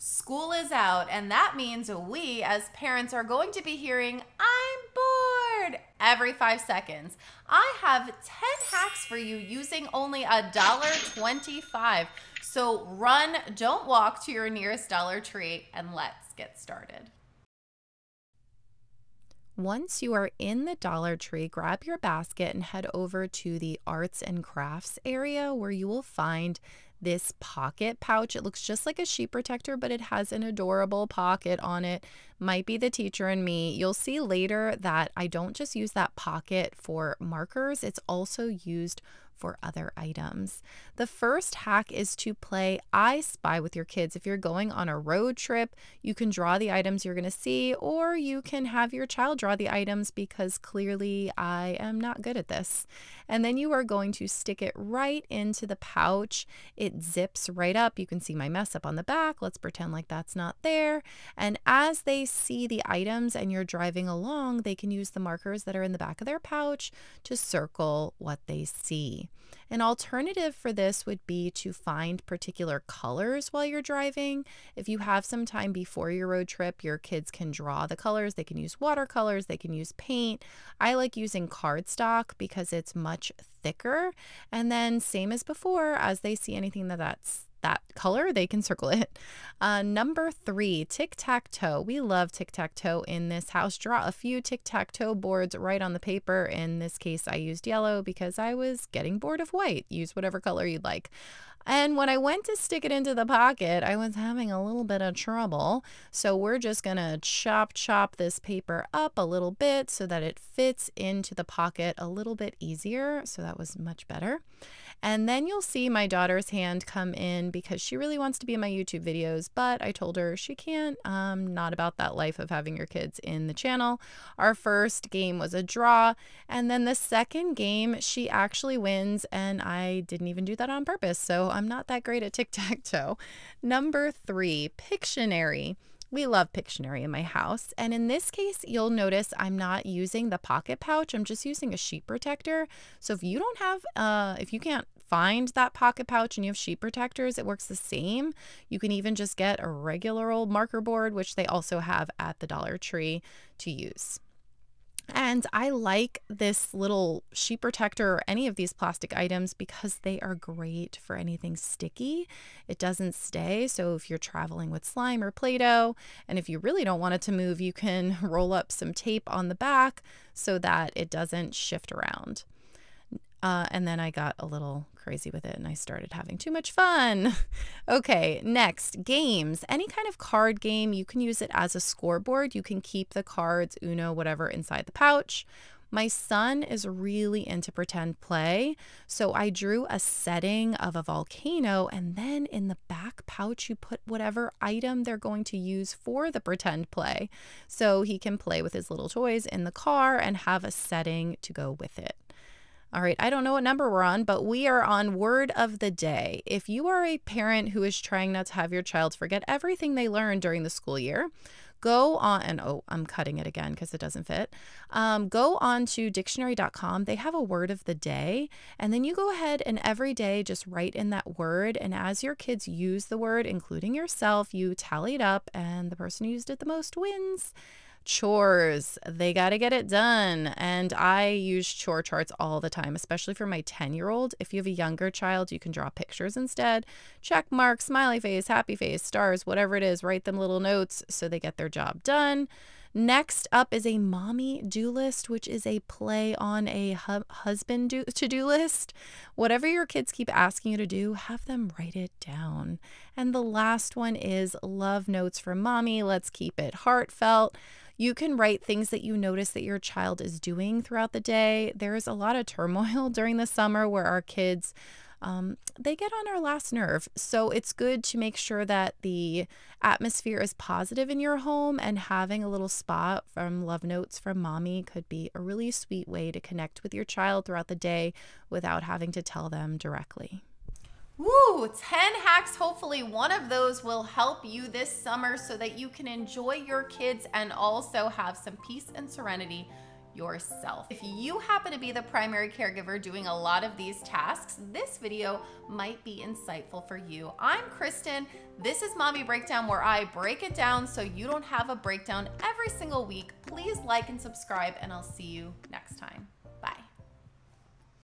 School is out, and that means we as parents are going to be hearing, I'm bored every five seconds. I have 10 hacks for you using only a dollar 25. So run, don't walk to your nearest Dollar Tree, and let's get started. Once you are in the Dollar Tree, grab your basket and head over to the arts and crafts area where you will find this pocket pouch. It looks just like a sheet protector, but it has an adorable pocket on it. Might be the teacher and me. You'll see later that I don't just use that pocket for markers, it's also used for other items. The first hack is to play I Spy with your kids. If you're going on a road trip, you can draw the items you're going to see, or you can have your child draw the items because clearly I am not good at this. And then you are going to stick it right into the pouch. It zips right up. You can see my mess up on the back. Let's pretend like that's not there. And as they see the items and you're driving along, they can use the markers that are in the back of their pouch to circle what they see. An alternative for this would be to find particular colors while you're driving. If you have some time before your road trip, your kids can draw the colors. They can use watercolors, they can use paint. I like using cardstock because it's much thicker. And then, same as before, as they see anything that that's that color, they can circle it. Uh, number three, tic tac toe. We love tic tac toe in this house. Draw a few tic tac toe boards right on the paper. In this case, I used yellow because I was getting bored of white. Use whatever color you'd like. And when I went to stick it into the pocket, I was having a little bit of trouble. So we're just going to chop, chop this paper up a little bit so that it fits into the pocket a little bit easier. So that was much better. And then you'll see my daughter's hand come in because she really wants to be in my YouTube videos, but I told her she can't. Um, not about that life of having your kids in the channel. Our first game was a draw, and then the second game she actually wins, and I didn't even do that on purpose. So I'm not that great at tic tac toe. Number three, Pictionary. We love Pictionary in my house. And in this case, you'll notice I'm not using the pocket pouch. I'm just using a sheet protector. So if you don't have, uh, if you can't find that pocket pouch and you have sheet protectors, it works the same. You can even just get a regular old marker board, which they also have at the Dollar Tree to use. And I like this little sheet protector or any of these plastic items because they are great for anything sticky. It doesn't stay. So if you're traveling with slime or Play Doh, and if you really don't want it to move, you can roll up some tape on the back so that it doesn't shift around. Uh, and then I got a little crazy with it and I started having too much fun. okay, next, games. Any kind of card game, you can use it as a scoreboard. You can keep the cards, Uno, whatever, inside the pouch. My son is really into pretend play, so I drew a setting of a volcano, and then in the back pouch, you put whatever item they're going to use for the pretend play. So he can play with his little toys in the car and have a setting to go with it. All right, I don't know what number we're on, but we are on word of the day. If you are a parent who is trying not to have your child forget everything they learned during the school year, go on and oh, I'm cutting it again because it doesn't fit. Um, go on to dictionary.com. They have a word of the day, and then you go ahead and every day just write in that word. And as your kids use the word, including yourself, you tally it up, and the person who used it the most wins chores. They got to get it done. And I use chore charts all the time, especially for my 10 year old. If you have a younger child, you can draw pictures instead. Check mark, smiley face, happy face, stars, whatever it is, write them little notes so they get their job done. Next up is a mommy do list, which is a play on a hu- husband to do list. Whatever your kids keep asking you to do, have them write it down. And the last one is love notes for mommy. Let's keep it heartfelt. You can write things that you notice that your child is doing throughout the day. There's a lot of turmoil during the summer where our kids um, they get on our last nerve. So it's good to make sure that the atmosphere is positive in your home, and having a little spot from Love Notes from Mommy could be a really sweet way to connect with your child throughout the day without having to tell them directly. Woo! 10 hacks. Hopefully, one of those will help you this summer so that you can enjoy your kids and also have some peace and serenity yourself. If you happen to be the primary caregiver doing a lot of these tasks, this video might be insightful for you. I'm Kristen. This is Mommy Breakdown where I break it down so you don't have a breakdown every single week. Please like and subscribe and I'll see you next time.